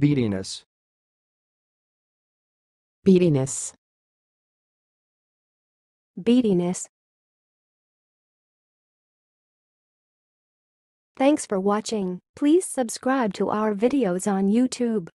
beatiness, beatiness, beatiness. Thanks for watching. Please subscribe to our videos on YouTube.